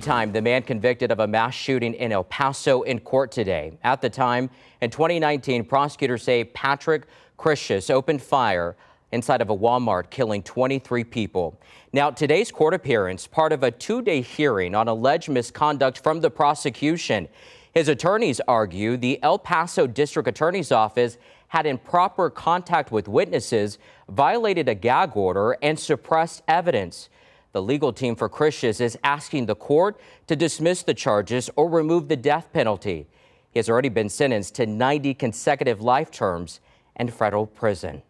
time, the man convicted of a mass shooting in El Paso in court today. At the time, in 2019, prosecutors say Patrick Crusius opened fire inside of a Walmart, killing 23 people. Now, today's court appearance, part of a two-day hearing on alleged misconduct from the prosecution. His attorneys argue the El Paso District Attorney's Office had improper contact with witnesses, violated a gag order, and suppressed evidence. The legal team for Crusius is asking the court to dismiss the charges or remove the death penalty. He has already been sentenced to 90 consecutive life terms in federal prison.